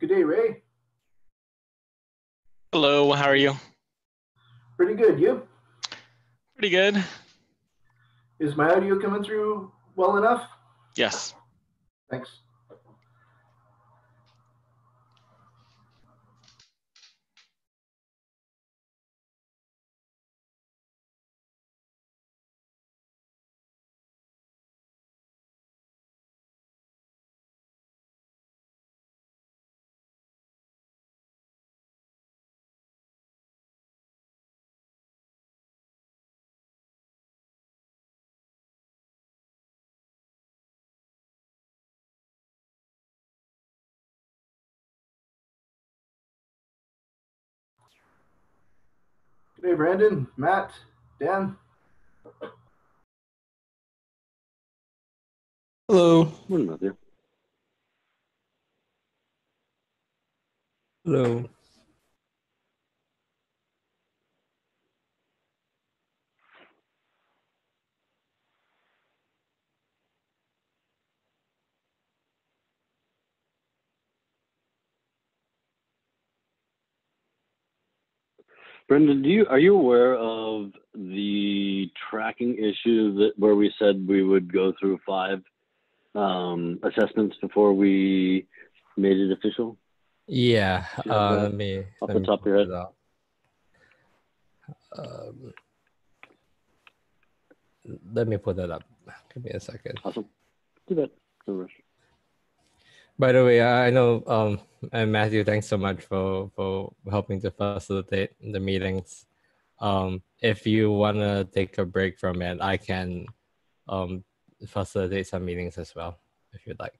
Good day, Ray. Hello, how are you? Pretty good. You? Pretty good. Is my audio coming through well enough? Yes. Thanks. Good day, Brandon, Matt, Dan. Hello. Morning, Matthew. Hello. Brendan, do you are you aware of the tracking issue that where we said we would go through five um, assessments before we made it official? Yeah. Uh, let me. off let the me top of your head? Um, let me put that up. Give me a second. Awesome. Do that. No rush. By the way, I I know, um, and Matthew, thanks so much for for helping to facilitate the meetings. Um, if you wanna take a break from it, I can, um, facilitate some meetings as well, if you'd like.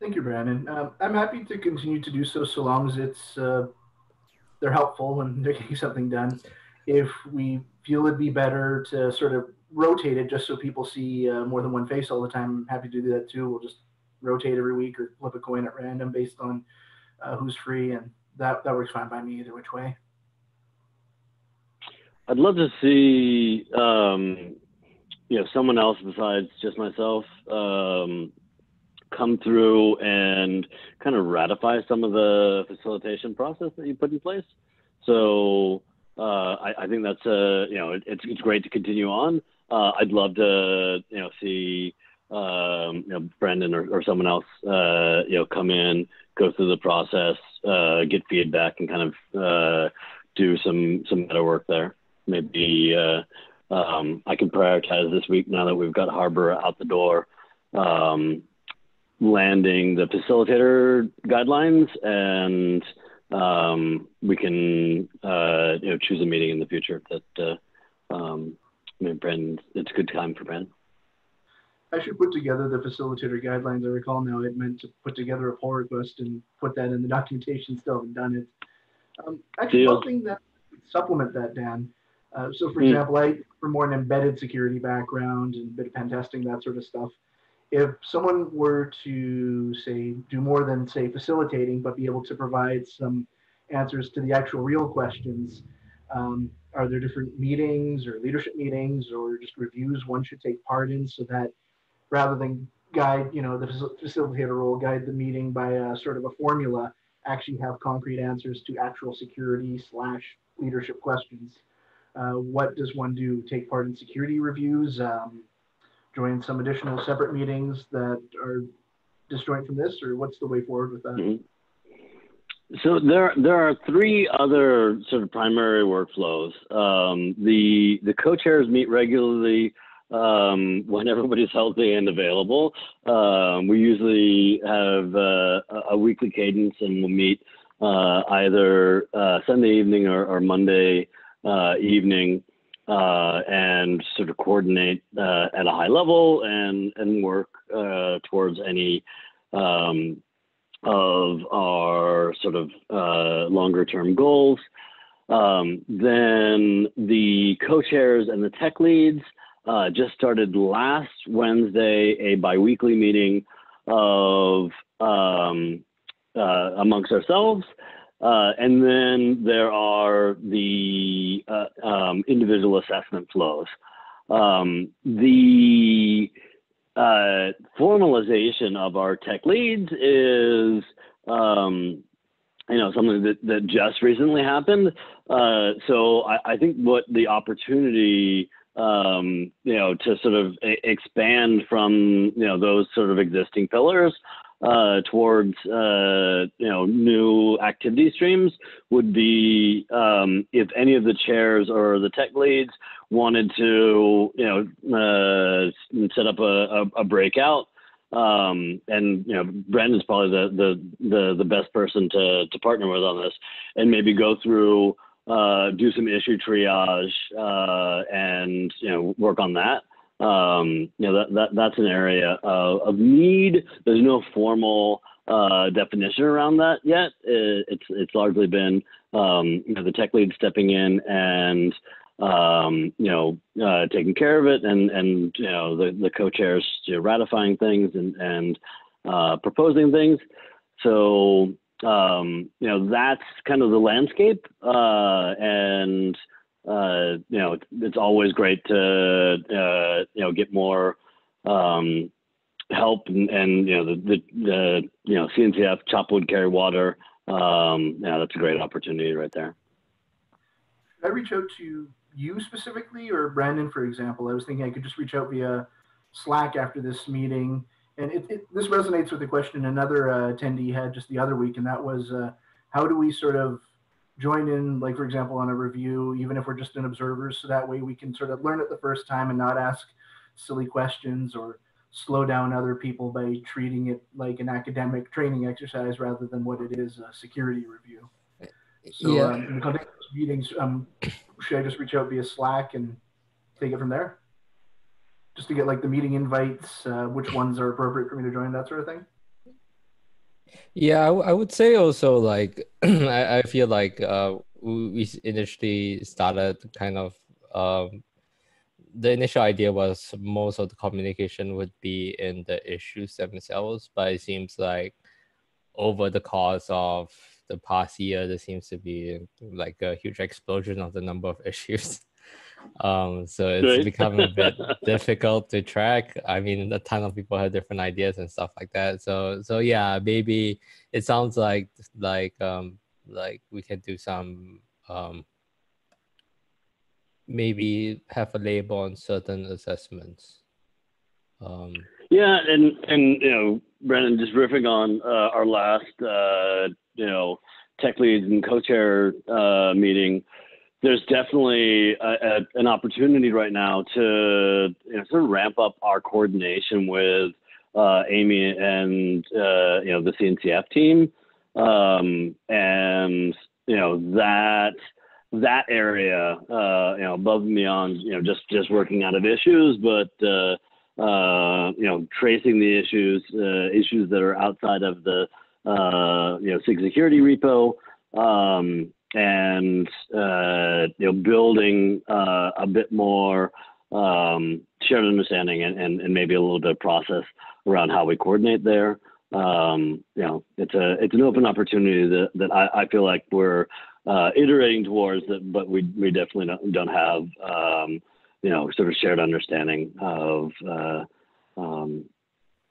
Thank you, Brandon. Um, I'm happy to continue to do so, so long as it's uh, they're helpful and they're getting something done. If we feel it'd be better to sort of rotate it just so people see uh, more than one face all the time, I'm happy to do that too. We'll just rotate every week or flip a coin at random based on uh, who's free, and that that works fine by me either which way. I'd love to see um, you know someone else besides just myself um, come through and kind of ratify some of the facilitation process that you put in place. So uh, I, I think that's uh, you know it, it's it's great to continue on. Uh, I'd love to you know see um, you know Brendan or, or someone else uh, you know come in, go through the process, uh, get feedback, and kind of uh, do some some meta work there maybe uh, um, I can prioritize this week now that we've got Harbor out the door, um, landing the facilitator guidelines, and um, we can uh, you know choose a meeting in the future that uh, um, I mean, Brandon, it's a good time for Brandon. I should put together the facilitator guidelines. I recall now I meant to put together a pull request and put that in the documentation. Still haven't done it. Um, actually, Deal. one thing that supplement that, Dan. Uh, so, for Hmm. example, I for more an embedded security background and a bit of pen testing, that sort of stuff. If someone were to say do more than say facilitating, but be able to provide some answers to the actual real questions, um, are there different meetings or leadership meetings or just reviews one should take part in so that rather than guide, you know, the facilitator role, guide the meeting by a sort of a formula, actually have concrete answers to actual security slash leadership questions. Uh, what does one do? Take part in security reviews, um, join some additional separate meetings that are disjoint from this, or what's the way forward with that? Mhm. So there, there are three other sort of primary workflows. Um, the the co-chairs meet regularly um, when everybody's healthy and available. Um, we usually have uh, a- weekly cadence, and we'll meet uh, either uh, Sunday evening or, or Monday uh, evening, uh, and sort of coordinate uh, at a high level and and work towards any um, of our sort of longer term goals. Um, then the co-chairs and the tech leads uh, just started last Wednesday a biweekly meeting of um, uh, amongst ourselves. Uh, and then there are the uh, um, individual assessment flows. Um, the uh, formalization of our tech leads is um, you know something that, that just recently happened. Uh, so I, I, think what the opportunity um, you know to sort of expand from you know those sort of existing pillars uh, towards uh, you know new activity streams would be um, if any of the chairs or the tech leads wanted to you know uh, set up a, a, a breakout um, and you know Brandon's probably the, the the the best person to to partner with on this and maybe go through uh, do some issue triage uh, and you know work on that um, you know that, that that's an area of, of need. There's no formal uh, definition around that yet. It, it's it's largely been um, you know the tech lead stepping in and um, you know uh, taking care of it, and and you know the the co-chairs you know, ratifying things and and uh, proposing things. So um, you know that's kind of the landscape, uh, and uh, you know, it's always great to uh, you know get more um, help and, and, you know the, the, the you know CNCF chop wood carry water. Um, yeah, that's a great opportunity right there. Should I reach out to you specifically or Brandon, for example? I was thinking I could just reach out via Slack after this meeting. And it, it this resonates with the question another uh, attendee had just the other week, and that was uh, how do we sort of join in, like for example, on a review, even if we're just an observer, so that way we can sort of learn it the first time and not ask silly questions or slow down other people by treating it like an academic training exercise rather than what it is, a security review. So yeah. um, in the context of meetings, um, should I just reach out via Slack and take it from there? Just to get like the meeting invites, uh, which ones are appropriate for me to join, that sort of thing? Yeah, I, w- I would say also like I, I feel like uh, we initially started kind of um, the initial idea was most of the communication would be in the issues themselves, but it seems like over the course of the past year, there seems to be like a huge explosion of the number of issues. Um, so it's right. become a bit difficult to track. I mean, a ton of people have different ideas and stuff like that. So, so yeah, maybe it sounds like like um like we can do some um maybe have a label on certain assessments. Um, yeah, and and you know, Brandon, just riffing on uh, our last uh, you know tech leads and co-chair uh, meeting there's definitely a, a, an opportunity right now to you know, sort of ramp up our coordination with uh, Amy and uh, you know the CNCF team, um, and you know that that area, uh, you know, above and beyond, you know, just just working out of issues, but uh, uh, you know, tracing the issues, uh, issues that are outside of the you know SIG security repo. Um, and uh, you know building uh, a bit more um, shared understanding and, and, and, maybe a little bit of process around how we coordinate there. Um, you know, it's a it's an open opportunity that, that I, I feel like we're uh, iterating towards, that, but we we definitely don't, don't have um, you know sort of shared understanding of uh, um,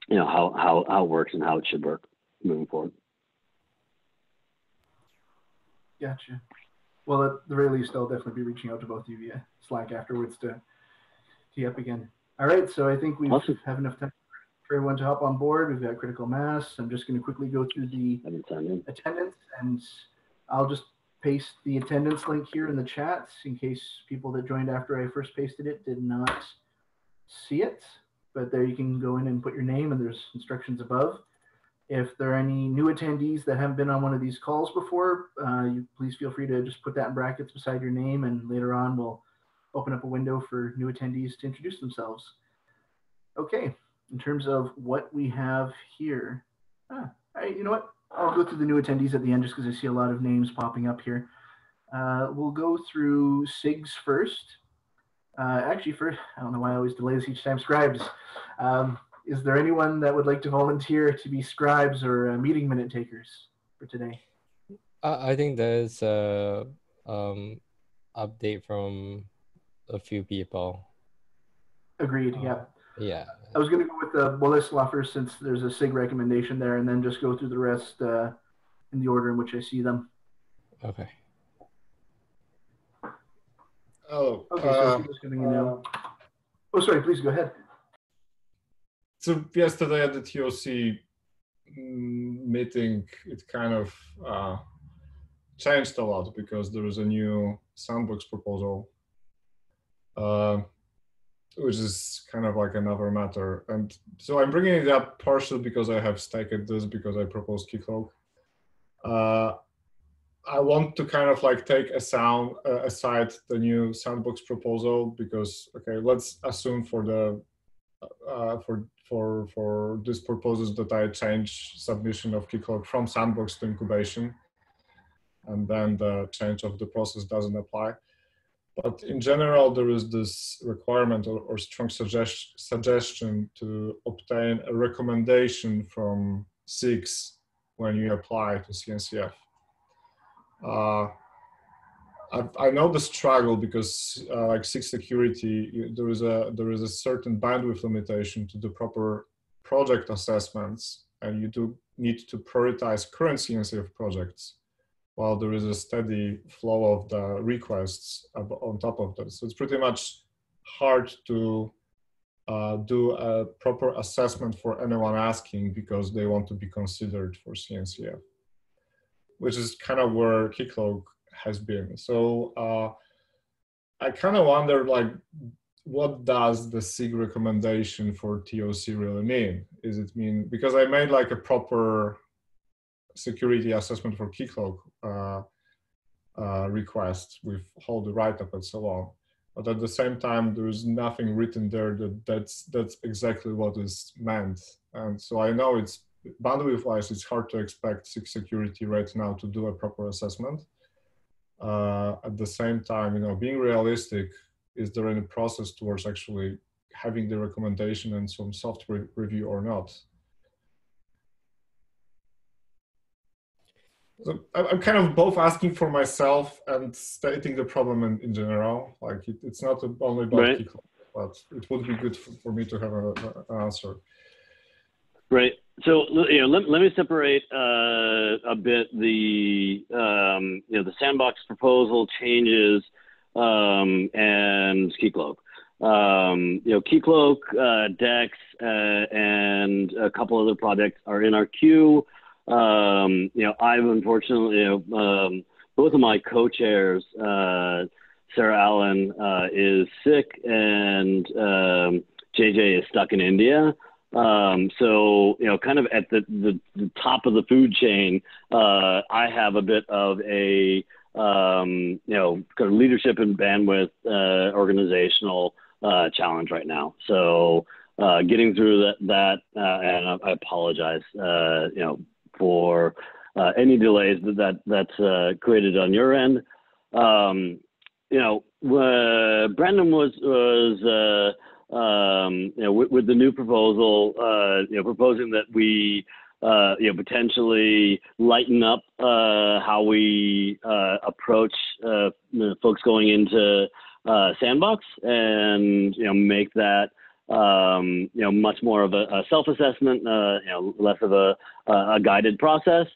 you know how, how how it works and how it should work moving forward. Gotcha. Well, at the very least, I'll definitely be reaching out to both of you via Slack afterwards to tee up again. All right, so I think we awesome. have enough time for everyone to hop on board. We've got critical mass. I'm just going to quickly go through the attendance, and I'll just paste the attendance link here in the chat in case people that joined after I first pasted it did not see it. But there you can go in and put your name, and there's instructions above. If there are any new attendees that haven't been on one of these calls before, uh, you please feel free to just put that in brackets beside your name and later on we'll open up a window for new attendees to introduce themselves. Okay, in terms of what we have here, ah, you know what? I'll go through the new attendees at the end just because I see a lot of names popping up here. Uh, we'll go through SIGs first. Uh, actually, first, I don't know why I always delay this each time. Scribes. Um, is there anyone that would like to volunteer to be scribes or uh, meeting minute takers for today? I think there's a um, update from a few people. Agreed. Uh, yeah. Yeah. I was going to go with the uh, Boleslaw first since there's a SIG recommendation there, and then just go through the rest uh, in the order in which I see them. Okay. Oh, Okay, so I'm just giving you now. Oh, sorry. Please go ahead. So yesterday at the TOC meeting, it kind of uh, changed a lot because there was a new sandbox proposal, uh, which is kind of like another matter. And so I'm bringing it up partially because I have stake at this because I proposed Keycloak. Uh, I want to kind of like take a sound uh, aside the new sandbox proposal because okay, let's assume for the uh, for for for these purposes that I change submission of Keycloak from sandbox to incubation, and then the change of the process doesn't apply. But in general, there is this requirement or, or strong suggest, suggestion to obtain a recommendation from SIGs when you apply to CNCF. Uh, I, I know the struggle because uh, like SIG security, there is a there is a certain bandwidth limitation to the proper project assessments, and you do need to prioritize current CNCF projects, while there is a steady flow of the requests on top of that. So it's pretty much hard to uh, do a proper assessment for anyone asking because they want to be considered for CNCF, which is kind of where Keycloak has been. So uh, I kind of wonder, like, what does the SIG recommendation for TOC really mean? Is it mean because I made like a proper security assessment for Keycloak uh, uh, request with all the write-up and so on, but at the same time, there is nothing written there that that's that's exactly what is meant. And so I know it's bandwidth-wise, it's hard to expect SIG security right now to do a proper assessment uh, at the same time, you know, being realistic, is there any process towards actually having the recommendation and some software review or not? So I'm kind of both asking for myself and stating the problem in, in general. Like it, it's not only about Right. Keycloak, but it would be good for, for me to have a, a- an answer. Right. So you know, let, let me separate uh, a bit the um, you know the sandbox proposal changes um, and Keycloak. Um, you know, Keycloak, uh, Dex, uh, and a couple other projects are in our queue. Um, you know, I've unfortunately, you know, um, both of my co-chairs, uh, Sarah Allen uh, is sick, and um, JJ is stuck in India. Um, so, you know, kind of at the, the, the top of the food chain, uh, I have a bit of a, um, you know, kind of leadership and bandwidth, uh, organizational, uh, challenge right now. So, uh, getting through that, that, uh, and I, I apologize, uh, you know, for, any delays that, that that's, created on your end. Um, you know, Brandon was, was, um, you know, with, with the new proposal, uh, you know, proposing that we, uh, you know, potentially lighten up uh, how we uh, approach uh, folks going into uh, Sandbox, and you know, make that um, you know much more of a, a self-assessment, you know, less of a, a guided process.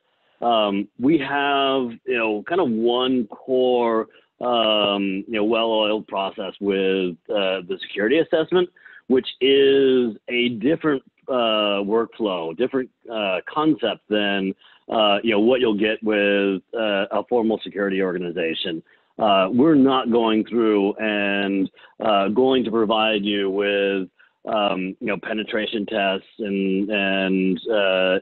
Um, we have you know kind of one core um, you know, well-oiled process with uh, the security assessment, which is a different uh, workflow, different uh, concept than uh, you know what you'll get with uh, a formal security organization. Uh, we're not going through and going to provide you with um, you know penetration tests and and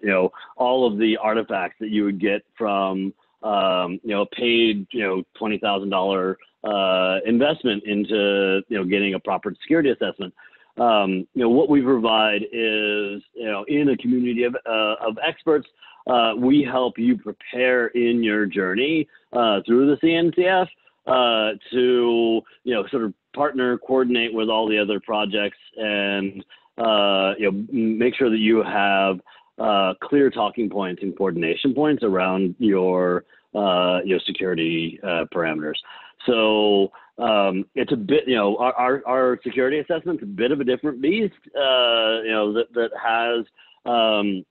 you know all of the artifacts that you would get from um, you know, paid, you know, twenty thousand uh, investment into, you know, getting a proper security assessment. Um, you know, what we provide is, you know, in a community of uh, of experts, uh, we help you prepare in your journey uh, through the CNCF uh, to, you know, sort of partner, coordinate with all the other projects, and uh, you know, make sure that you have uh, clear talking points and coordination points around your uh, your security uh, parameters. So um, it's a bit, you know, our, our, our security assessment's a bit of a different beast, uh, you know, that, that has, um,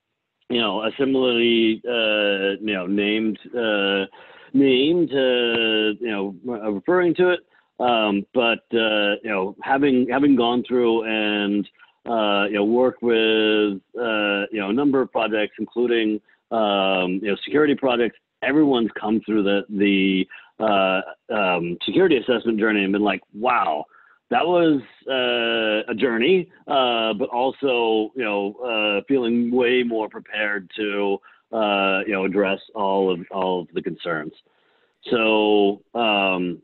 you know, a similarly, uh, you know, named uh, name to, you know, referring to it. Um, but you know, having having gone through and uh, you know work with uh, you know a number of projects, including um, you know security projects, everyone's come through the the uh, um, security assessment journey and been like, wow, that was uh, a journey, uh, but also you know uh, feeling way more prepared to uh, you know address all of all of the concerns. So um,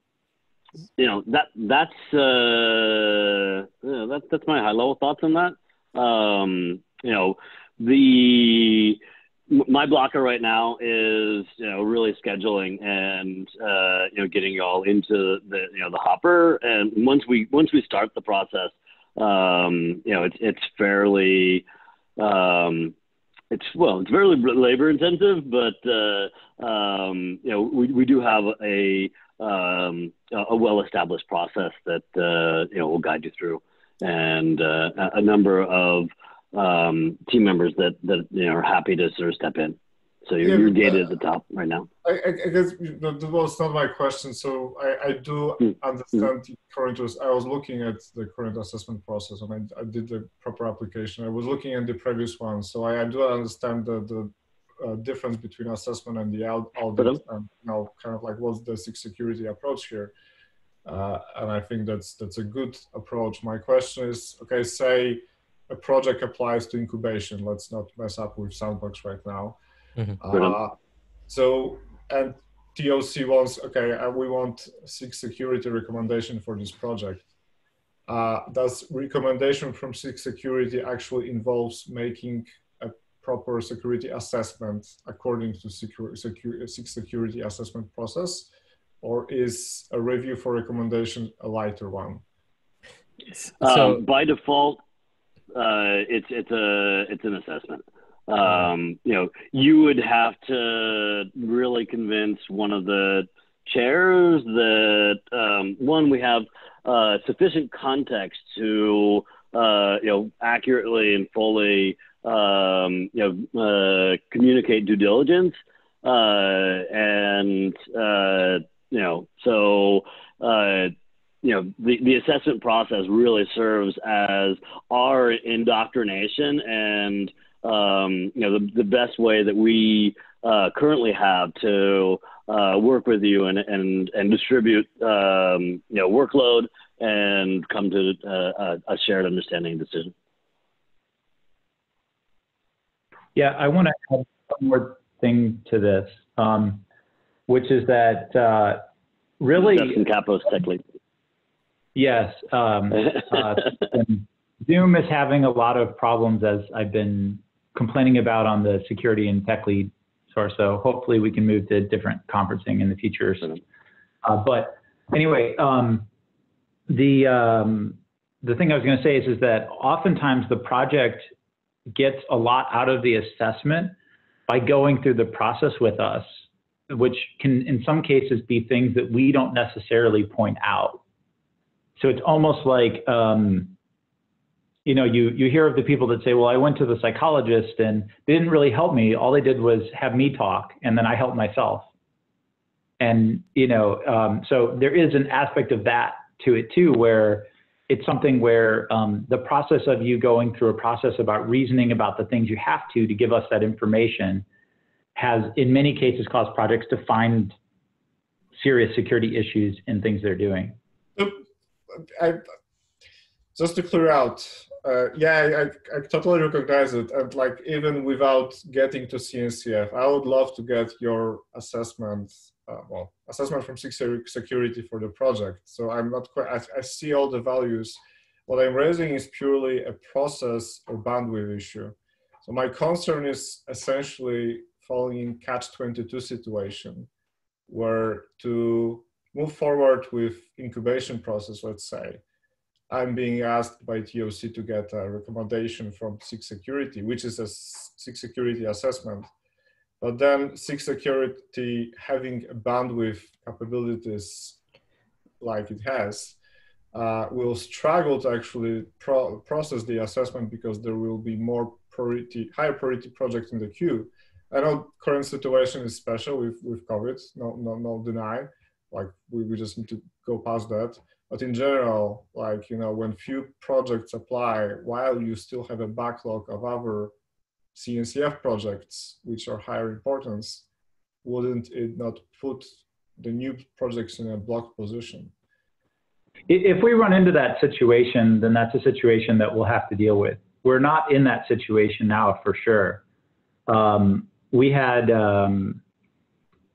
you know that that's uh, that, that's my high level thoughts on that. Um, you know the my blocker right now is you know really scheduling and uh, you know getting y'all into the you know the hopper and once we once we start the process um, you know it's it's fairly um, it's well it's very labor intensive but uh, um, you know we, we do have a um, a well established process that uh, you know will guide you through and uh, a number of um, team members that that you know are happy to sort of step in. So you're, yeah, you're gated uh, at the top right now. I, I guess that was not my question. So I, I do mm. understand mm. current. I was looking at the current assessment process, and I, I, did the proper application. I was looking at the previous one, so I, I do understand the, the uh, difference between assessment and the audit, and you know, kind of like what's the SIG security approach here. Uh, and I think that's that's a good approach. My question is, okay, say a project applies to incubation. Let's not mess up with Sandbox right now. Mm-hmm. Uh, so, and TOC wants, okay, uh, we want SIG security recommendation for this project. Uh, does recommendation from SIG security actually involves making a proper security assessment according to secure, secure, SIG security assessment process? Or is a review for recommendation a lighter one? So um, by default, uh, it's it's a it's an assessment. Um, you know, you would have to really convince one of the chairs that um, one we have uh, sufficient context to uh, you know accurately and fully um, you know uh, communicate due diligence uh, and uh, you know so you know, the, the assessment process really serves as our indoctrination and, um, you know, the, the best way that we uh, currently have to uh, work with you and, and, and distribute, um, you know, workload and come to uh, a, a shared understanding decision. Yeah, I want to add one more thing to this, um, which is that uh, really. Justin Cappos, tech lead. Yes. Um, uh, Zoom is having a lot of problems, as I've been complaining about on the security and tech lead source. So hopefully we can move to different conferencing in the future. Uh, but anyway, um, the um, the thing I was going to say is is that oftentimes the project gets a lot out of the assessment by going through the process with us, which can in some cases be things that we don't necessarily point out. So it's almost like, um, you know, you, you hear of the people that say, well, I went to the psychologist and they didn't really help me. All they did was have me talk and then I helped myself. And, you know, um, so there is an aspect of that to it too, where it's something where um, the process of you going through a process about reasoning about the things you have to to give us that information has in many cases caused projects to find serious security issues in things they're doing. I, just to clear out, uh, yeah, I, I, totally recognize it. And like, even without getting to CNCF, I would love to get your assessment, uh, well, assessment from security for the project. So I'm not quite, I, I see all the values. What I'm raising is purely a process or bandwidth issue. So my concern is essentially following catch-22 situation where to move forward with incubation process, let's say, I'm being asked by TOC to get a recommendation from SIG Security, which is a SIG Security assessment. But then SIG Security having a bandwidth capabilities like it has, uh, will struggle to actually pro process the assessment because there will be more priority, higher priority projects in the queue. I know current situation is special with, with COVID, no, no, no deny. Like we, we just need to go past that. But in general, like, you know, when few projects apply while you still have a backlog of other CNCF projects, which are higher importance, wouldn't it not put the new projects in a block position? If we run into that situation, then that's a situation that we'll have to deal with. We're not in that situation now for sure. Um, we had um,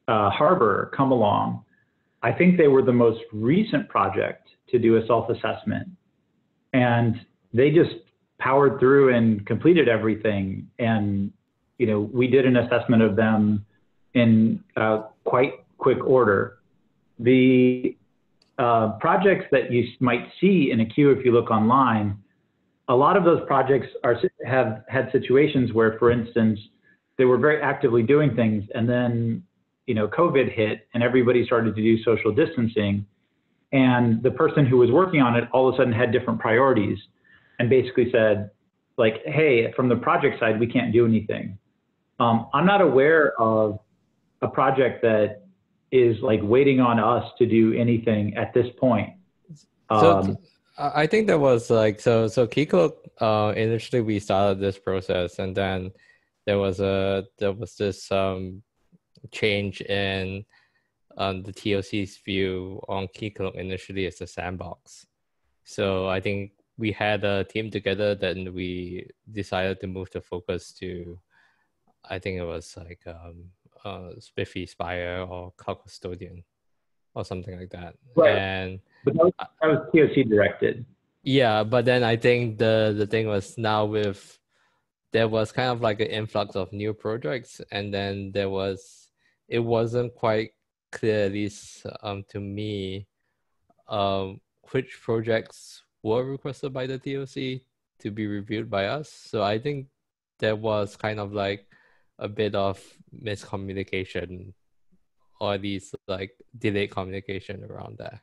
uh, Harbor come along. I think they were the most recent project to do a self-assessment, and they just powered through and completed everything. And you know, we did an assessment of them in uh, quite quick order. The uh, projects that you might see in a queue if you look online, a lot of those projects are have had situations where, for instance, they were very actively doing things, and then you know COVID hit, and everybody started to do social distancing, and the person who was working on it all of a sudden had different priorities, and basically said, like, hey, from the project side, we can't do anything. Um, I'm not aware of a project that is like waiting on us to do anything at this point. Um, so I think that was like so. So Keycloak uh, initially we started this process, and then there was a there was this um, change in um, the TOC's view on Keycloak initially as a sandbox. So I think we had a team together, then we decided to move the focus to, I think it was like um, uh, SPIFFE SPIRE or Cloud Custodian or something like that. Right. And but that was, that was TOC directed. Yeah, but then I think the the thing was now with there was kind of like an influx of new projects, and then there was it wasn't quite clear, at least um, to me, um, which projects were requested by the TOC to be reviewed by us. So I think there was kind of like a bit of miscommunication or at least like delayed communication around that.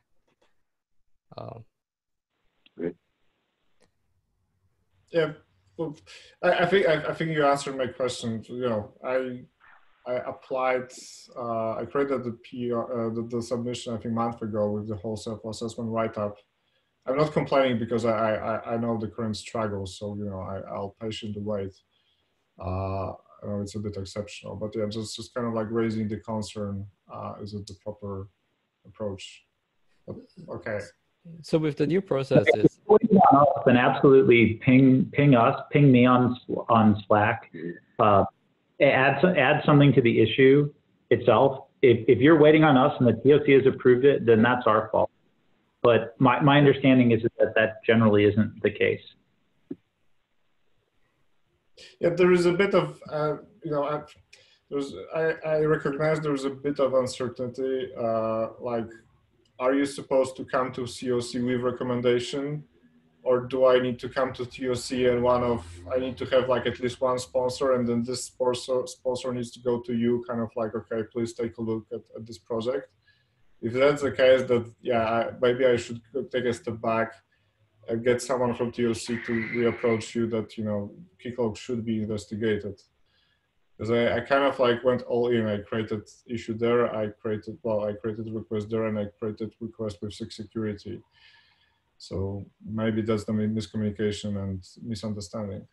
Um, Yeah, well, I, I think I, I, think you answered my question. You know, I I applied, uh, I created the PR, uh, the, the, submission I think month ago with the whole self-assessment write-up. I'm not complaining because I, I I know the current struggles, so you know I I'll patiently wait. Uh, I know it's a bit exceptional, but yeah, just just kind of like raising the concern. Uh, is it the proper approach? But, okay. So with the new processes, then absolutely ping ping us, ping me on on Slack. Uh, add add something to the issue itself. If if you're waiting on us and the TOC has approved it, then that's our fault. But my my understanding is that that generally isn't the case. Yeah, there is a bit of, uh, you know, I, there's, I, I recognize there's a bit of uncertainty. Uh, like, are you supposed to come to TOC with recommendation? Or do I need to come to TOC and one of, I need to have like at least one sponsor and then this sponsor, sponsor needs to go to you kind of like, okay, please take a look at, at this project. If that's the case that, yeah, maybe I should take a step back uh, get someone from TOC to reapproach you that you know Keycloak should be investigated. Because I, I kind of like went all in. I created issue there. I created well, I created request there, and I created request with SIG security. So maybe that's the miscommunication and misunderstanding.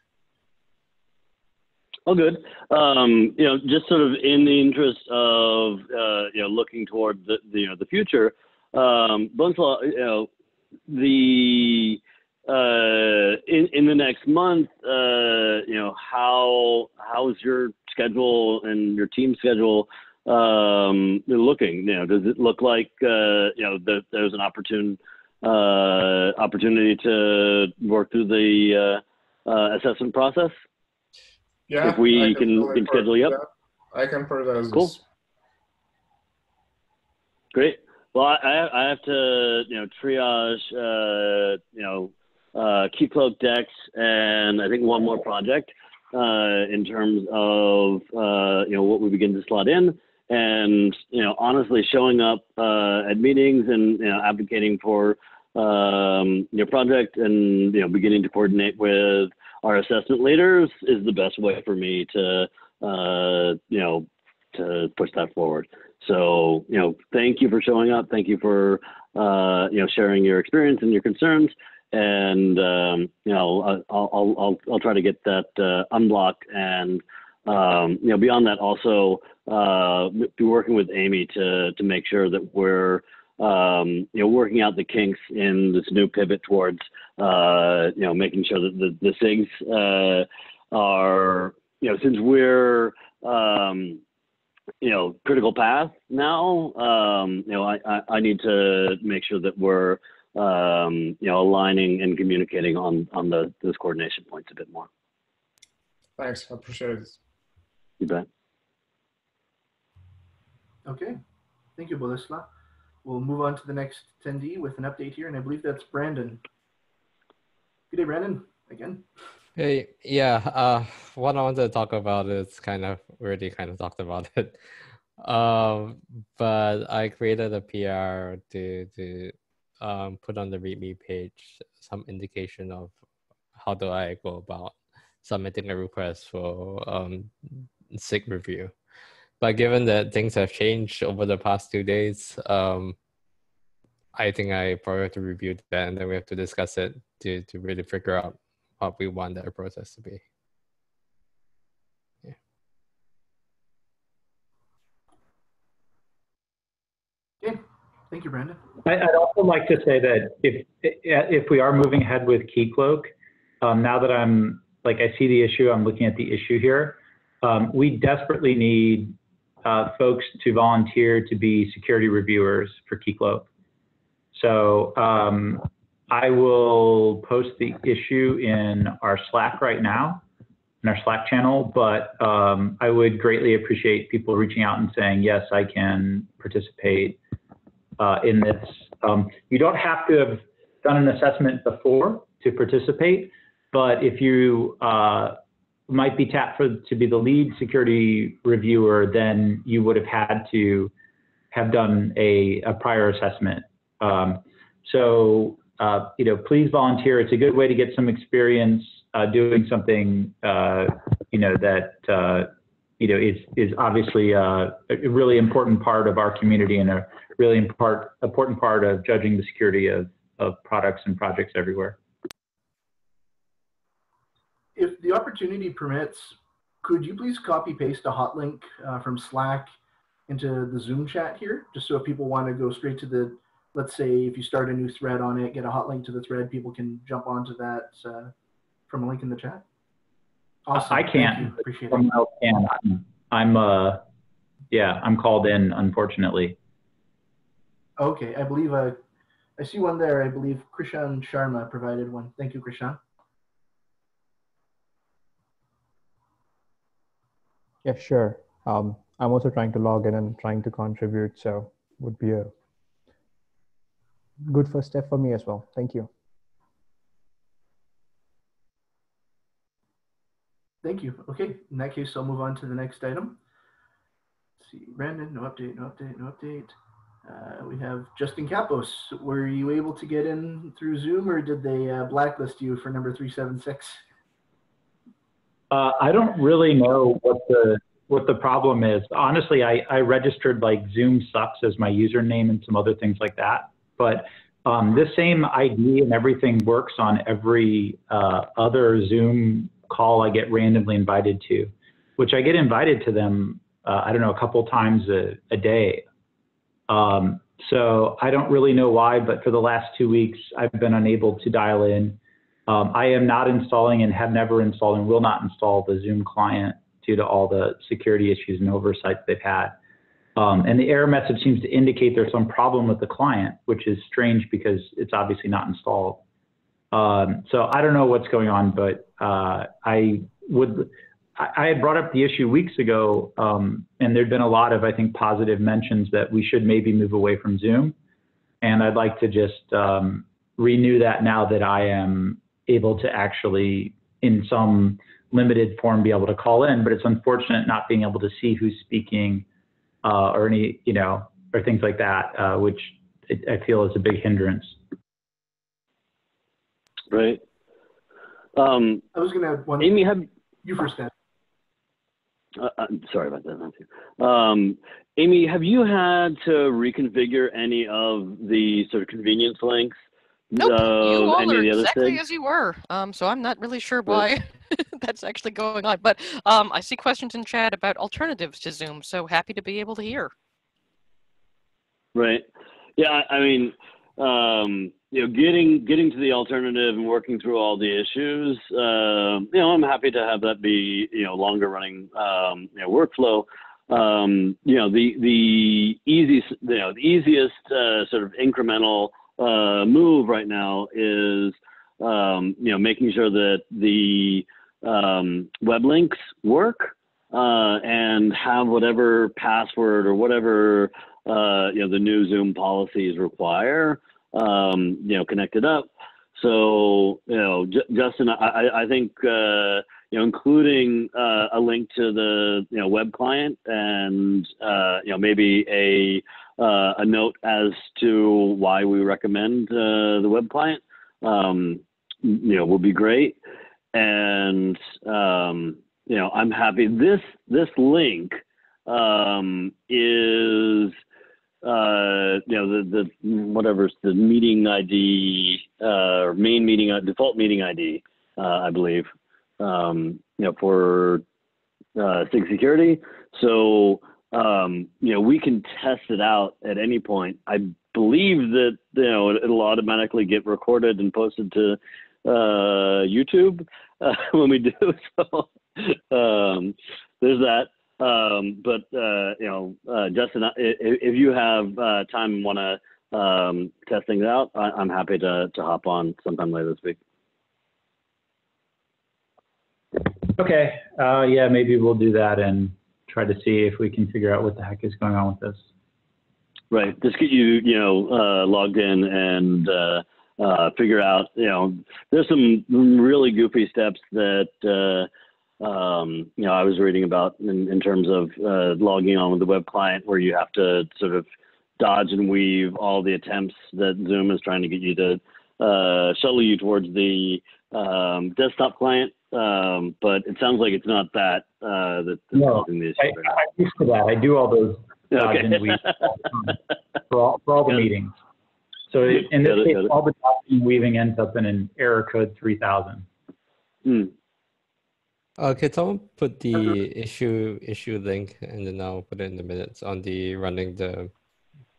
All good. Um, you know, just sort of in the interest of uh, you know looking toward the, the you know the future, um, you know, the uh, in in the next month, uh, you know, how how is your schedule and your team schedule um, looking? You know, does it look like uh, you know that there's an opportune uh, opportunity to work through the uh, uh, assessment process? Yeah, if we can, can schedule you up. I can that as cool. Great. Well, I, I have to, you know, triage, uh, you know, uh, Keycloak Dex and I think one more project uh, in terms of, uh, you know, what we begin to slot in and, you know, honestly showing up uh, at meetings and, you know, advocating for um, your project and, you know, beginning to coordinate with our assessment leaders is the best way for me to, uh, you know, to push that forward. So, you know, thank you for showing up. Thank you for, uh, you know, sharing your experience and your concerns. And, um, you know, I'll, I'll, I'll, I'll try to get that uh, unblocked. And, um, you know, beyond that, also uh, be working with Amy to, to make sure that we're, um, you know, working out the kinks in this new pivot towards, uh, you know, making sure that the, the SIGs uh, are, you know, since we're, um, you know, critical path now, um, you know, I, I, I, need to make sure that we're, um, you know, aligning and communicating on, on the, those coordination points a bit more. Thanks, I appreciate it. You bet. Okay, thank you, Boleslav. We'll move on to the next attendee with an update here, and I believe that's Brandon. Good day, Brandon, again. Hey, yeah, uh, what I wanted to talk about is kind of already kind of talked about it. Um, but I created a PR to to um, put on the README page some indication of how do I go about submitting a request for um, SIG review. But given that things have changed over the past two days, um, I think I probably have to review that and then we have to discuss it to, to really figure out what we want that process to be. Yeah. Okay, thank you, Brandon. I'd also like to say that if if we are moving ahead with Keycloak, um, now that I'm like I see the issue, I'm looking at the issue here. Um, we desperately need uh, folks to volunteer to be security reviewers for Keycloak. So um, I will post the issue in our Slack right now, in our Slack channel, but um, I would greatly appreciate people reaching out and saying, yes, I can participate uh, in this. Um, you don't have to have done an assessment before to participate, but if you uh, might be tapped for to be the lead security reviewer, then you would have had to have done a, a prior assessment. Um, so, uh, you know, please volunteer. It's a good way to get some experience uh, doing something, uh, you know, that, uh, you know, is, is obviously uh, a really important part of our community and a really important, important part of judging the security of, of products and projects everywhere if the opportunity permits, could you please copy paste a hot link uh, from Slack into the Zoom chat here, just so if people want to go straight to the, let's say if you start a new thread on it, get a hot link to the thread, people can jump onto that uh, from a link in the chat. Awesome. I can't. Appreciate it. Else can. I'm, I'm, uh, yeah, I'm called in, unfortunately. Okay, I believe uh, I see one there. I believe Krishan Sharma provided one. Thank you, Krishan. Yeah, sure. Um, I'm also trying to log in and trying to contribute, so would be a good first step for me as well. Thank you. Thank you. Okay, in that case, I'll move on to the next item. Let's see, Brandon, no update, no update, no update. Uh, we have Justin Cappos. Were you able to get in through Zoom or did they uh, blacklist you for number 376? Uh, I don't really know what the what the problem is. Honestly, I, I registered like Zoom sucks as my username and some other things like that. But um, this same ID and everything works on every uh, other Zoom call I get randomly invited to, which I get invited to them, uh, I don't know, a couple times a, a day. Um, so I don't really know why, but for the last two weeks, I've been unable to dial in. Um, I am not installing and have never installed and will not install the Zoom client due to all the security issues and oversight they've had. Um, and the error message seems to indicate there's some problem with the client, which is strange because it's obviously not installed. Um, so I don't know what's going on, but uh, I would. I, had brought up the issue weeks ago, um, and there'd been a lot of, I think, positive mentions that we should maybe move away from Zoom. And I'd like to just um, renew that now that I am able to actually, in some limited form, be able to call in. But it's unfortunate not being able to see who's speaking uh, or any, you know, or things like that, uh, which I feel is a big hindrance. Right. Um, I was going to add one. Amy, have You first, Ed. uh, uh, sorry about that, Matthew. Um, Amy, have you had to reconfigure any of the sort of convenience links? Nope, you all are of the other exactly things? as you were. Um, so I'm not really sure why that's actually going on. But um, I see questions in chat about alternatives to Zoom. So happy to be able to hear. Right. Yeah. I mean, um, you know, getting getting to the alternative and working through all the issues. Um, you know, I'm happy to have that be you know longer running um, you know, workflow. Um, you know, the the easiest you know the easiest uh, sort of incremental uh, move right now is um, you know making sure that the um, web links work uh, and have whatever password or whatever uh, you know, the new Zoom policies require, um, you know, connected up. So, you know, J- Justin, I, I- think, uh, you know, including uh, a link to the, you know, web client and, uh, you know, maybe a, uh, a note as to why we recommend uh, the web client, um, you know, would be great. And, um, you know, I'm happy. This, this link um, is, uh, you know, the, the whatever's the meeting ID, uh, or main meeting, uh, default meeting ID, uh, I believe, um, you know, for, SIG security. So, um, you know, we can test it out at any point. I believe that, you know, it, it'll automatically get recorded and posted to, uh, YouTube, uh, when we do. So, um, there's that. Um, but uh, you know, uh, Justin, i- i- if you have uh, time and want to um, test things out, I- I'm happy to to hop on sometime later this week. Okay, uh, yeah, maybe we'll do that and try to see if we can figure out what the heck is going on with this. Right. Just get you, you know, uh, logged in and uh, uh, figure out, you know, there's some really goofy steps that, uh, um, you know, I was reading about in, in terms of uh, logging on with the web client where you have to sort of dodge and weave all the attempts that Zoom is trying to get you to uh, shuttle you towards the um, desktop client. Um, but it sounds like it's not that uh, that's No, causing the issue. I, I'm used to that. I do all those dodge Okay. and weave all the for all, for all the meetings. So in this case, it. all the dodging and weaving ends up in an error code 3000. Hmm. Uh, can someone put the issue issue link and then I'll put it in the minutes on the running the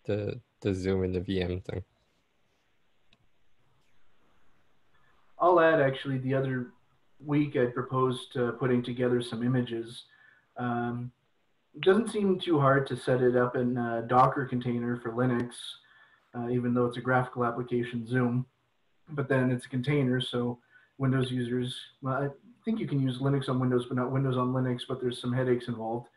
the the Zoom and the VM thing. I'll add actually the other week I proposed uh, putting together some images. Um, it doesn't seem too hard to set it up in a Docker container for Linux, uh, even though it's a graphical application, Zoom. But then it's a container, so Windows users, well, I think you can use Linux on Windows, but not Windows on Linux, but there's some headaches involved.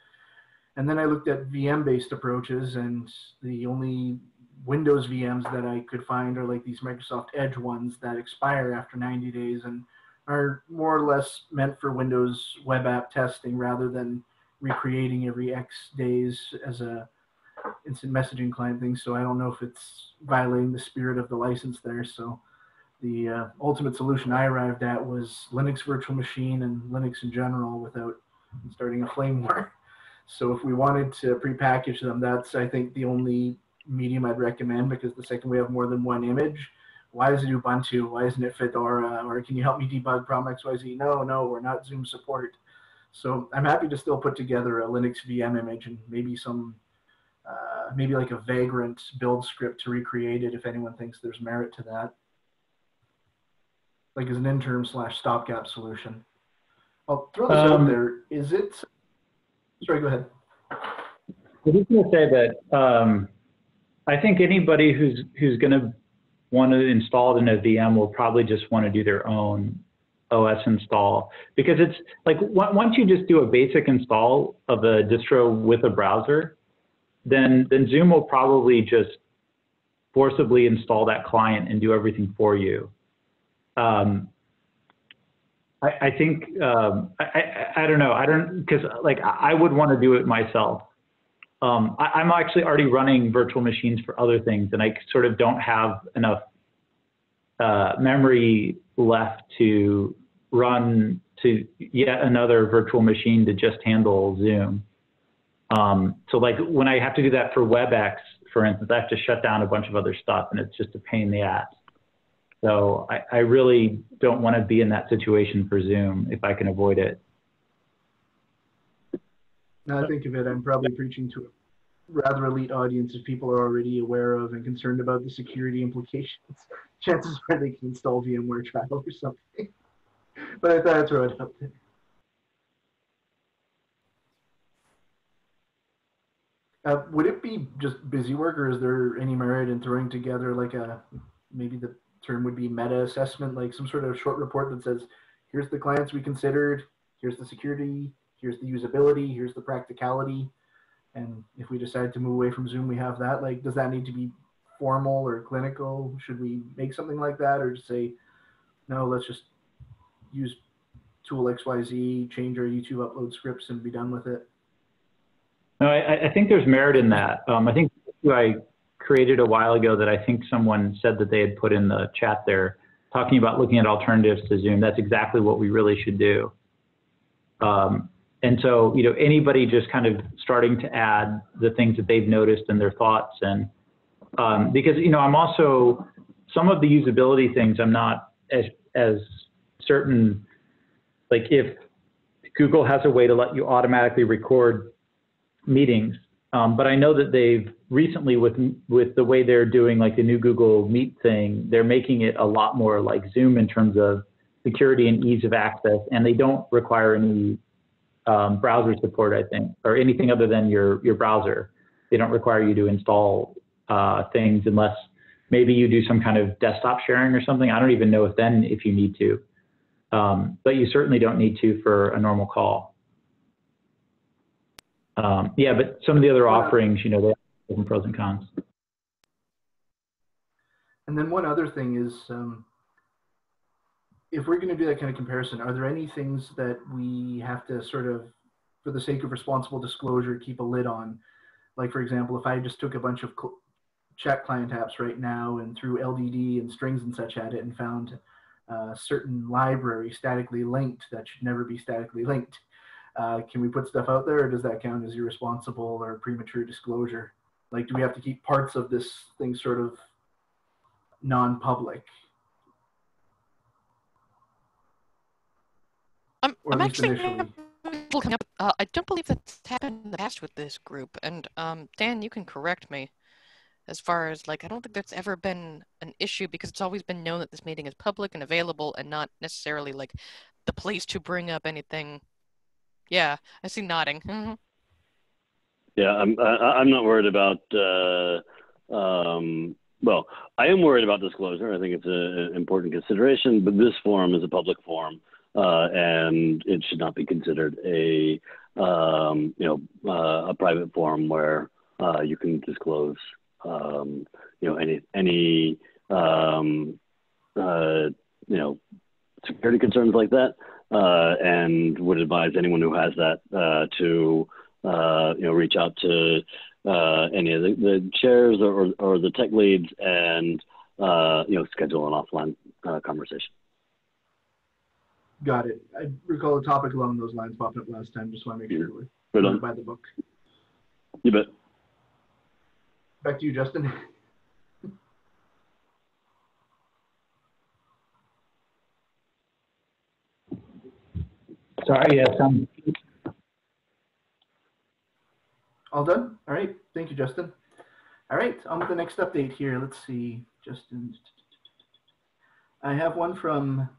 And then I looked at VM-based approaches, and the only Windows VMs that I could find are like these Microsoft Edge ones that expire after 90 days and are more or less meant for Windows web app testing rather than recreating every X days as a instant messaging client thing. So I don't know if it's violating the spirit of the license there. So the uh, ultimate solution I arrived at was Linux virtual machine and Linux in general without starting a flame war. So if we wanted to prepackage them, that's I think the only medium I'd recommend because the second we have more than one image, why is it Ubuntu? Why isn't it Fedora? Or can you help me debug problem XYZ? No, no, we're not Zoom support. So I'm happy to still put together a Linux VM image and maybe some, uh, maybe like a Vagrant build script to recreate it if anyone thinks there's merit to that. Like as an interim slash stopgap solution. I'll throw this out Um, there. Is it, sorry, go ahead. I was going to say that um, I think anybody who's who's going to want to install it in a VM will probably just want to do their own OS install because it's like on- once you just do a basic install of a distro with a browser, then then Zoom will probably just forcibly install that client and do everything for you. Um, I, I think um, I, I I don't know I don't because like I would want to do it myself. Um, I, I'm actually already running virtual machines for other things, and I sort of don't have enough uh, memory left to run to yet another virtual machine to just handle Zoom. Um, so like when I have to do that for WebEx, for instance, I have to shut down a bunch of other stuff and it's just a pain in the ass. So I, I really don't want to be in that situation for Zoom if I can avoid it. Now I think of it, I'm probably preaching to a rather elite audience of people are already aware of and concerned about the security implications. Chances are they can install VMware Trial or something. but I thought I'd throw it out there. Uh, would it be just busy work, or is there any merit in throwing together like a maybe the term would be meta assessment, like some sort of short report that says, here's the clients we considered, here's the security, here's the usability, here's the practicality, and if we decide to move away from Zoom, we have that. Like, does that need to be formal or clinical? Should we make something like that, or just say, no, let's just use tool XYZ, change our YouTube upload scripts, and be done with it? No, I, I think there's merit in that. Um, I think I created a while ago that I think someone said that they had put in the chat there, talking about looking at alternatives to Zoom. That's exactly what we really should do. Um, and so, you know, anybody just kind of starting to add the things that they've noticed and their thoughts, and um, because you know, I'm also some of the usability things I'm not as as certain. Like if Google has a way to let you automatically record meetings. Um, but I know that they've recently, with with the way they're doing like the new Google Meet thing, they're making it a lot more like Zoom in terms of security and ease of access, and they don't require any um, browser support, I think, or anything other than your your browser. They don't require you to install uh, things unless maybe you do some kind of desktop sharing or something. I don't even know if then if you need to, um, but you certainly don't need to for a normal call. Um, yeah, but some of the other offerings, you know, they have different pros and cons. And then one other thing is, um, if we're going to do that kind of comparison, are there any things that we have to sort of, for the sake of responsible disclosure, keep a lid on? Like, for example, if I just took a bunch of chat client apps right now and threw LDD and strings and such at it and found a uh, certain library statically linked that should never be statically linked, uh, can we put stuff out there or does that count as irresponsible or premature disclosure? Like, do we have to keep parts of this thing sort of non-public? I'm, I'm actually looking up. Uh, I don't believe that's happened in the past with this group. And um, Dan, you can correct me as far as like, I don't think that's ever been an issue because it's always been known that this meeting is public and available and not necessarily like the place to bring up anything yeah, I see nodding. Mm-hmm. Yeah, I'm. I, am not worried about. Uh, um, well, I am worried about disclosure. I think it's an important consideration, but this forum is a public forum, uh, and it should not be considered a um, you know uh, a private forum where uh, you can disclose um, you know any any um, uh, you know security concerns like that uh, and would advise anyone who has that uh, to you know reach out to any of the, the chairs or, or the tech leads and you know schedule an offline conversation. Got it. I recall a topic along those lines popping up last time. Just want to make sure we're right by the book. You bet. Back to you, Justin. Sorry, yes, I'm. All done? All right. Thank you, Justin. All right, on with the next update here. Let's see, Justin. I have one from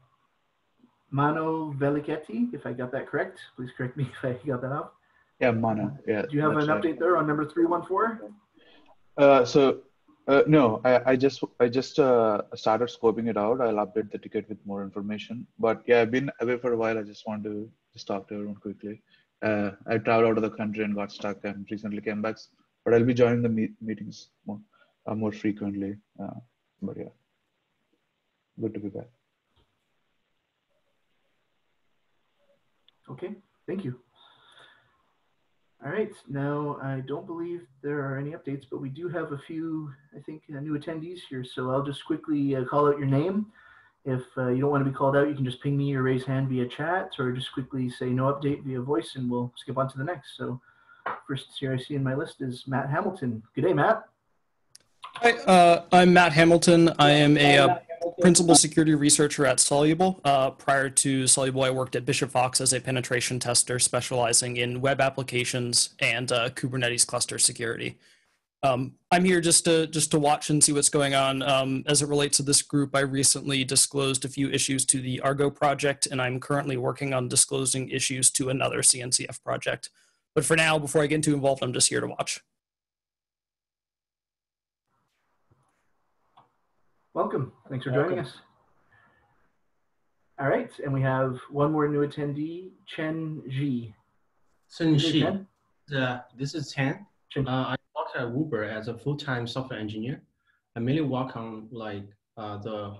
Mano Velichetti, if I got that correct. Please correct me if I got that out. Yeah, Mano. Yeah. Do you have an right. update there on number 314? Uh, so uh, no, I, I just I just uh, started scoping it out. I'll update the ticket with more information. But yeah, I've been away for a while. I just want to just talk to everyone quickly. Uh, I traveled out of the country and got stuck and recently came back. But I'll be joining the meet meetings more uh, more frequently. Uh, but yeah, good to be back. Okay, thank you. All right, now I don't believe there are any updates, but we do have a few, I think, uh, new attendees here. So I'll just quickly uh, call out your name If uh, you don't want to be called out, you can just ping me or raise hand via chat or just quickly say no update via voice and we'll skip on to the next. So first here I see in my list is Matt Hamilton. Good day, Matt. Hi, uh, I'm Matt Hamilton. I am a uh, principal security researcher at Soluble. Uh, prior to Soluble, I worked at Bishop Fox as a penetration tester specializing in web applications and uh, Kubernetes cluster security. Um, I'm here just to just to watch and see what's going on. Um, as it relates to this group, I recently disclosed a few issues to the Argo project, and I'm currently working on disclosing issues to another CNCF project. But for now, before I get too involved, I'm just here to watch. Welcome. Thanks for joining us. All right, and we have one more new attendee, Chen Ji. Chen Hey, Shi. Chen. Uh, this is Chen. Chen. Uh, I work at Uber as a full-time software engineer. I mainly work on like uh, the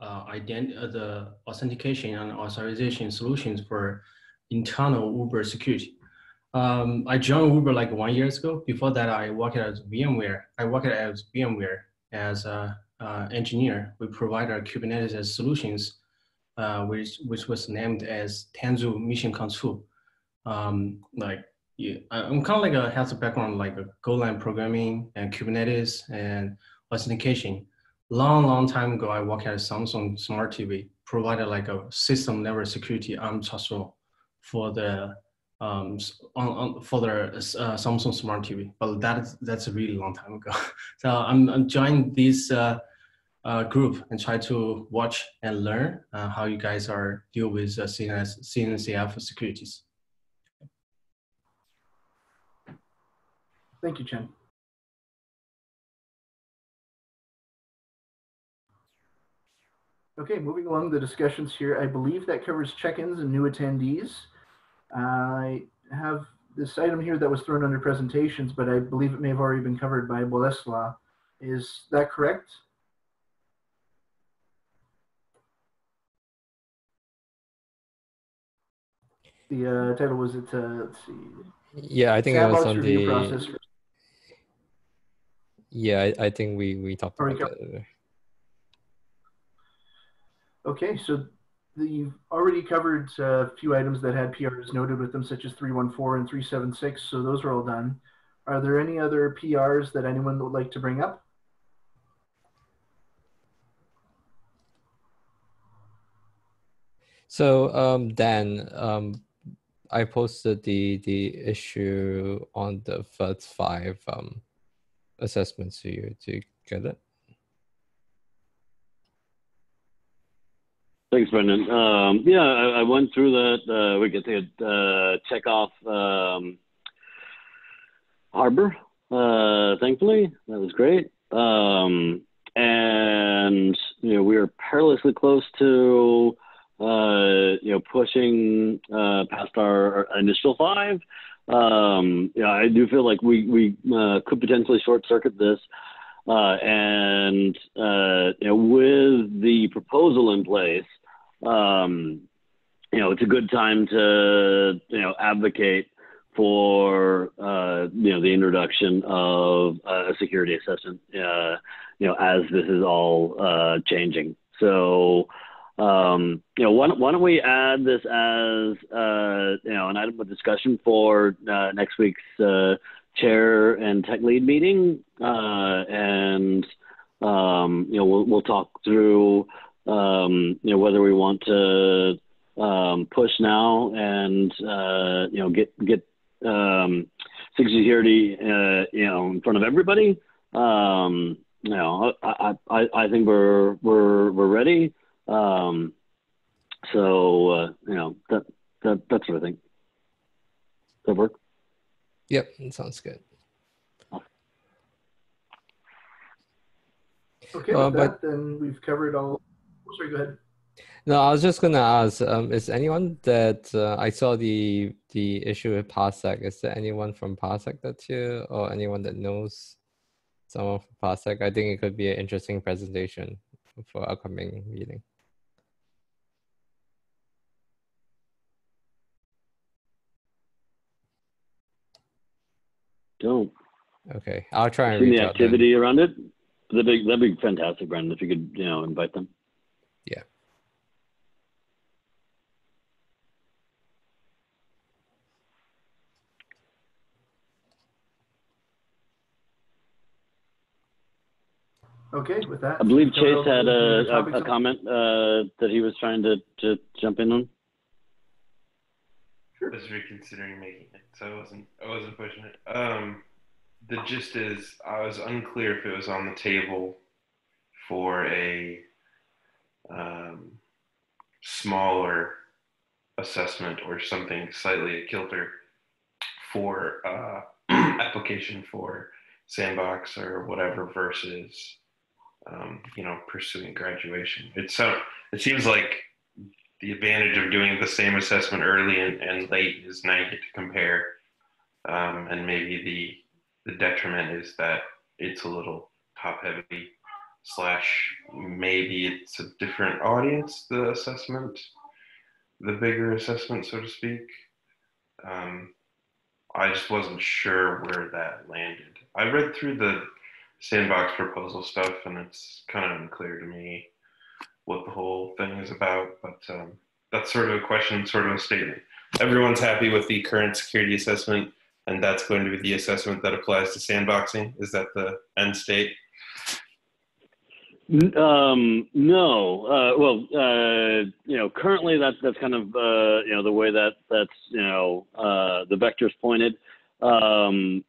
uh, ident- uh, the authentication and authorization solutions for internal Uber security. Um, I joined Uber like one year ago. Before that, I worked at VMware. I worked at VMware as a uh, engineer. We provide our Kubernetes as solutions, uh, which which was named as Tanzu Mission Control. Um, like yeah, I'm kind of like a has a background like a Golang programming and Kubernetes and authentication. Long, long time ago, I worked at Samsung Smart TV, provided like a system level security arm trust for the um on, on for the uh, Samsung Smart TV. But that is that's a really long time ago. so I'm, I'm joining this uh, uh, group and try to watch and learn uh, how you guys are deal with uh, CNS, CNCF securities. Thank you, Chen. Okay, moving along the discussions here, I believe that covers check-ins and new attendees. I have this item here that was thrown under presentations, but I believe it may have already been covered by Boleslaw. Is that correct? The uh, title was it, uh, let's see. Yeah, I think it was on the. process Yeah, I, I think we we talked Already about that. Okay, so you've already covered a few items that had PRs noted with them, such as 314 and 376, so those are all done. Are there any other PRs that anyone would like to bring up? So um, Dan, um, I posted the the issue on the first five um, assessments to you to get it. Thanks, Brendan. Um, yeah, I, I went through that. Uh, we get to uh, check off um, Harbor, uh, thankfully. That was great. Um, and, you know, we were perilously close to, uh, you know, pushing uh, past our, our initial five. Um, yeah, I do feel like we, we uh, could potentially short circuit this. Uh, and uh, you know, with the proposal in place, um, you know, it's a good time to you know advocate for uh, you know the introduction of a security assessment. Uh, you know, as this is all uh, changing. So, um, you know, why, don't- why don't we add this as uh, you know an item of discussion for next week's chair and tech lead meeting, uh, and um, you know we'll we'll talk through um, you know whether we want to um, push now and uh, you know get get um, security uh, you know in front of everybody. Um, you know, I, I, I think we're we're we're ready. Um, so uh, you know that that that's what I think. Does that work? Yep, it sounds good. Okay, Uh, but- that, then we've covered all. oh, Sorry, go ahead. No, I was just gonna ask, um, is anyone that uh, I saw the the issue with Parsec? Is there anyone from Parsec that's here, or anyone that knows someone from Parsec? I think it could be an interesting presentation for upcoming meeting. don't. Okay, I'll try and see the activity around it. The big, that'd be fantastic, Brendan. If you could, you know, invite them. Yeah. Okay, with that. I believe Chase had a, a, a comment uh, that he was trying to, to jump in on. Was reconsidering making it, so I wasn't I wasn't pushing it. Um, the gist is I was unclear if it was on the table for a um, smaller assessment or something slightly a kilter for uh, application for sandbox or whatever versus um, you know pursuing graduation. It's so it seems like the advantage of doing the same assessment early and, and late is now you get to compare. Um, and maybe the, the detriment is that it's a little top heavy slash maybe it's a different audience, the assessment, the bigger assessment, so to speak. Um, I just wasn't sure where that landed. I read through the sandbox proposal stuff and it's kind of unclear to me what the whole thing is about, but um, that's sort of a question, sort of a statement. Everyone's happy with the current security assessment, and that's going to be the assessment that applies to sandboxing. Is that the end state? Um, no. Uh, well, uh, you know, currently that's that's kind of uh, you know the way that that's you know uh, the vector's pointed. Um,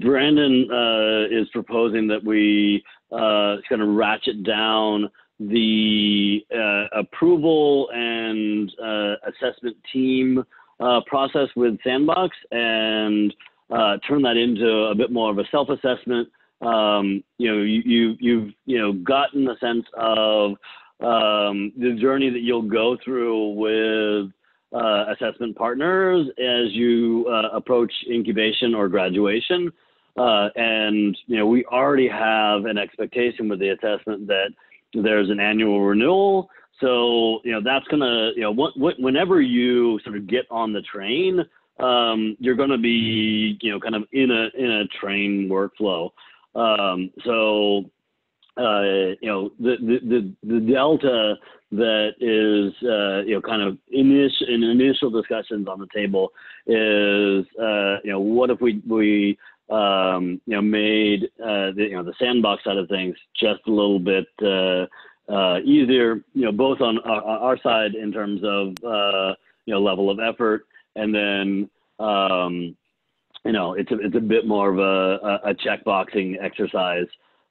Brandon uh, is proposing that we uh, kind of ratchet down the uh, approval and uh, assessment team uh, process with Sandbox and uh, turn that into a bit more of a self-assessment. Um, you know, you, you you've you know gotten a sense of um, the journey that you'll go through with uh, assessment partners as you uh, approach incubation or graduation. And you know, we already have an expectation with the assessment that there's an annual renewal. So you know that's gonna you know wh- wh- whenever you sort of get on the train, um, you're gonna be you know kind of in a in a train workflow. Um, so uh, you know the, the the the delta that is uh, you know kind of initial in initial discussions on the table is uh, you know what if we we um, you know made uh, the you know the sandbox side of things just a little bit uh, uh, easier you know both on our, our side in terms of uh, you know level of effort and then um, you know it's a it's a bit more of a, a, a checkboxing exercise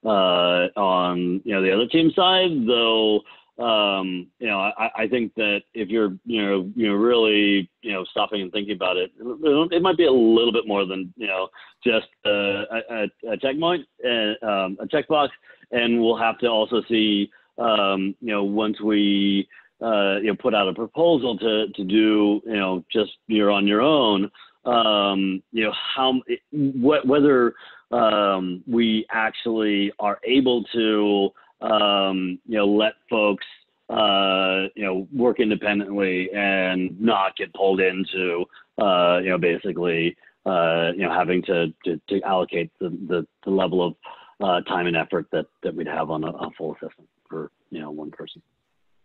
uh, on you know the other team side though um, you know, I, I think that if you're, you know, you know, really, you know, stopping and thinking about it, it might be a little bit more than, you know, just uh, a, a checkpoint, uh, um, a checkbox, and we'll have to also see, um, you know, once we, uh, you know, put out a proposal to to do, you know, just you're on your own, um, you know, how, wh- whether um, we actually are able to um, you know, let folks, uh, you know, work independently and not get pulled into, uh, you know, basically, uh, you know, having to, to, to allocate the, the, the level of uh, time and effort that, that we'd have on a, a full assessment for, you know, one person.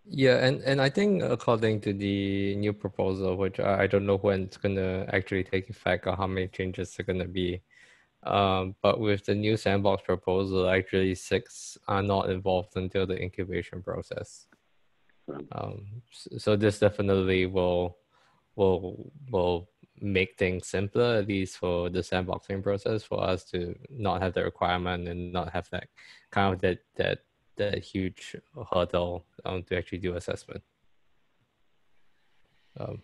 Yeah, and, and I think according to the new proposal, which I I don't know when it's gonna actually take effect or how many changes are gonna be. Um, but with the new sandbox proposal, actually SIGs are not involved until the incubation process. Um, so this definitely will will will make things simpler, at least for the sandboxing process, for us to not have the requirement and not have that kind of that that that huge hurdle um, to actually do assessment. Um,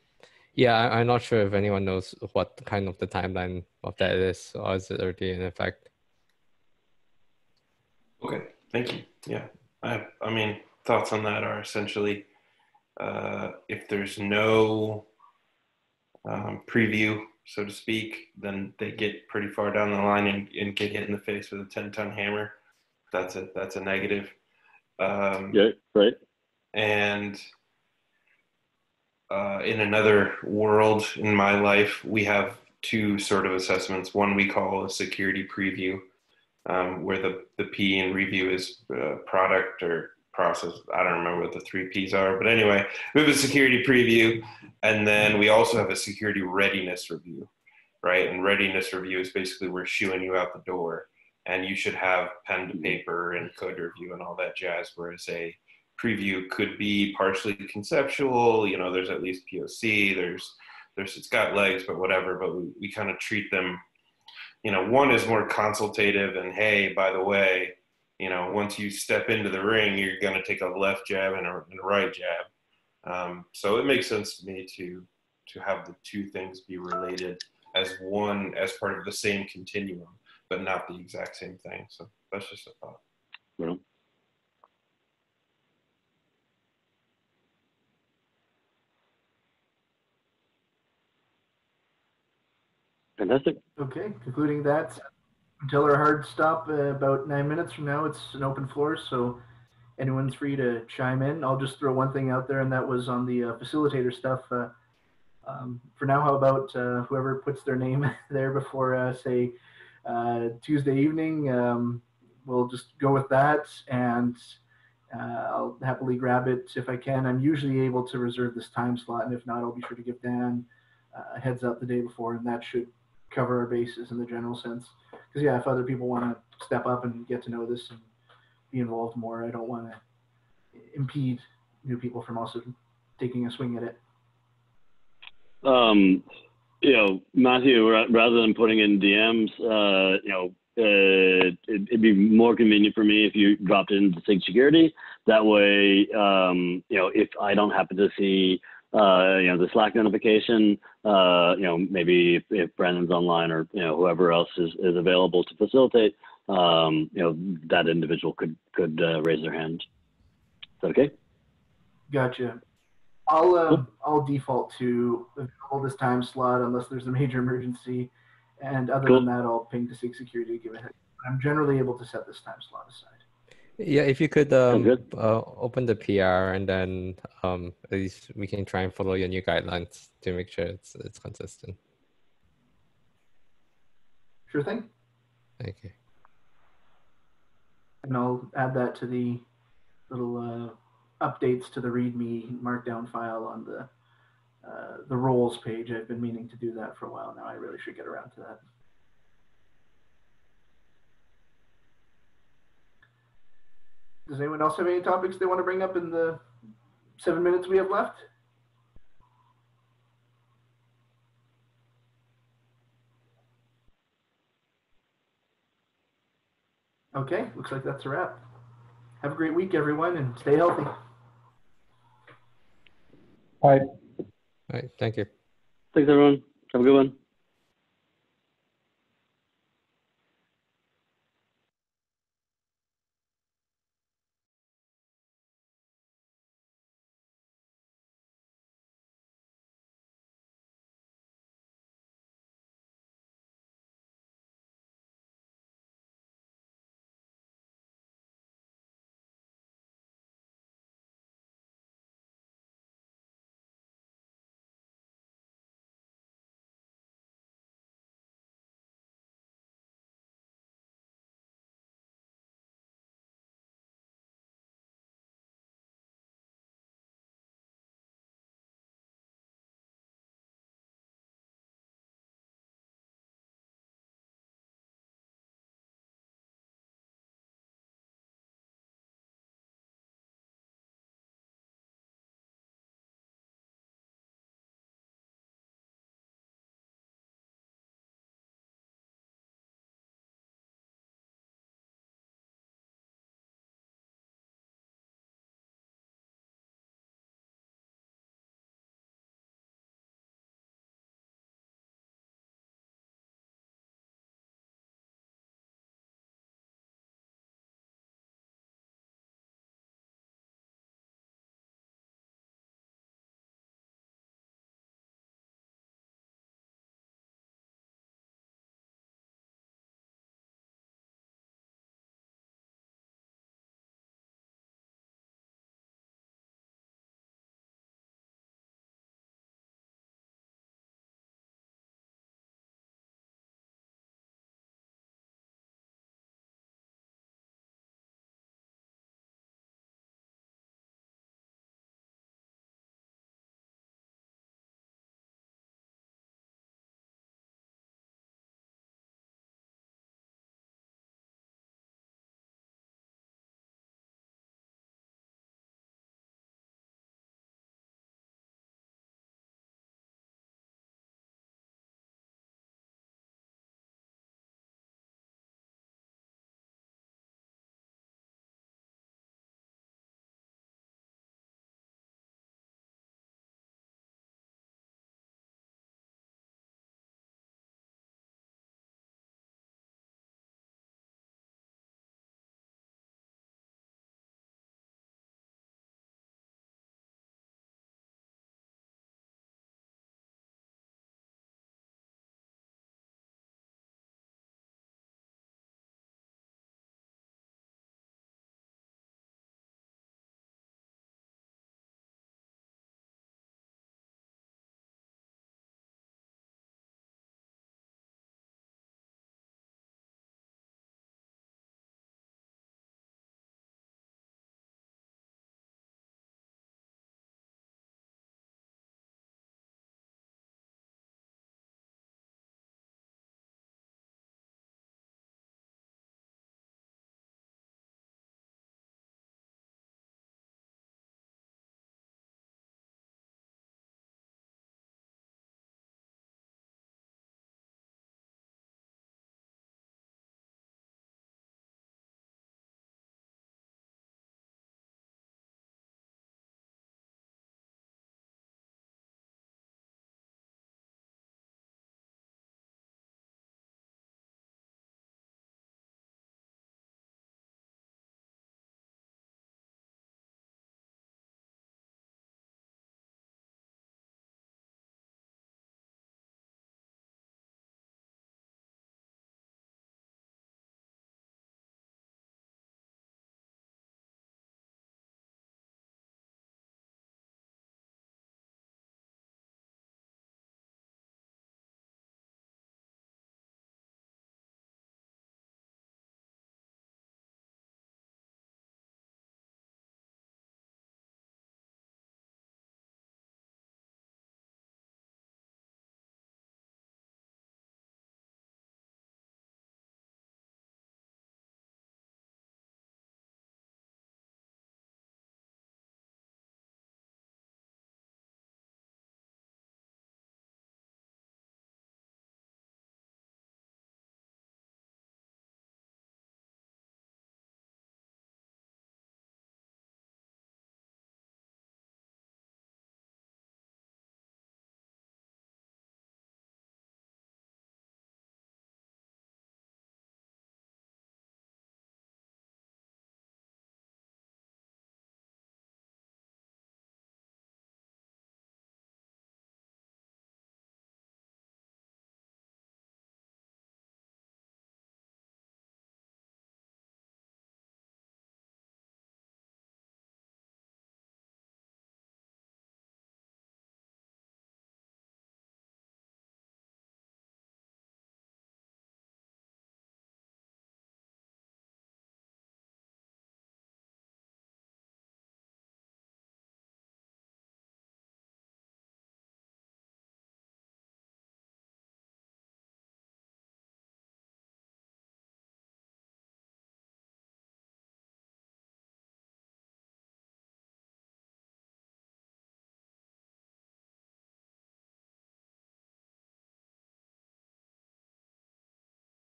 yeah, I, I'm not sure if anyone knows what kind of the timeline of that is, or is it already in effect? Okay, thank you. Yeah, I, I mean, thoughts on that are essentially uh, if there's no um, preview, so to speak, then they get pretty far down the line and, and get hit in the face with a 10 ton hammer. That's a, that's a negative. Um, Yeah, right. and uh, in another world in my life, we have two sort of assessments. One we call a security preview, um, where the, the P in review is uh, product or process. I don't remember what the three P's are, but anyway, we have a security preview, and then we also have a security readiness review, right? And readiness review is basically we're shooing you out the door. and you should have pen to paper and code review and all that jazz. Whereas a preview could be partially conceptual. You know, there's at least POC. There's there's it's got legs, but whatever. But we, we kind of treat them. You know, one is more consultative, and hey, by the way, you know, once you step into the ring, you're going to take a left jab and a, and a right jab. Um, so it makes sense to me to to have the two things be related as one as part of the same continuum, but not the exact same thing. So that's just a thought. Well, Fantastic. Okay, concluding that, until our hard stop uh, about nine minutes from now, it's an open floor, so anyone's free to chime in. I'll just throw one thing out there, and that was on the uh, facilitator stuff. Uh, um, for now, how about uh, whoever puts their name there before, uh, say, uh, Tuesday evening? Um, we'll just go with that, and I'll happily grab it if I can. I'm usually able to reserve this time slot, and if not, I'll be sure to give Dan a heads up the day before, and that should cover our bases in the general sense. Because yeah, if other people want to step up and get to know this and be involved more, I don't want to impede new people from also taking a swing at it. Um, you know, Matthew, rather than putting in DMs, uh, you know, uh, it, would be more convenient for me if you dropped into Sig Security. That way, um, you know, if I don't happen to see uh, you know, the Slack notification, uh, you know, maybe if, if, Brandon's online or, you know, whoever else is, is available to facilitate, um, you know, that individual could, could uh, raise their hand. Is that okay? Gotcha. I'll, uh, I'll default to all this time slot unless there's a major emergency. And other cool. than that, I'll ping to Sig Security to give it. I'm generally able to set this time slot aside. Yeah, if you could um, uh, open the PR and then um, at least we can try and follow your new guidelines to make sure it's it's consistent. Sure thing. Thank you. And I'll add that to the little uh, updates to the README Markdown file on the uh, the roles page. I've been meaning to do that for a while now. I really should get around to that. Does anyone else have any topics they want to bring up in the seven minutes we have left? Okay, looks like that's a wrap. Have a great week, everyone, and stay healthy. Bye. All right, thank you. Thanks, everyone. Have a good one.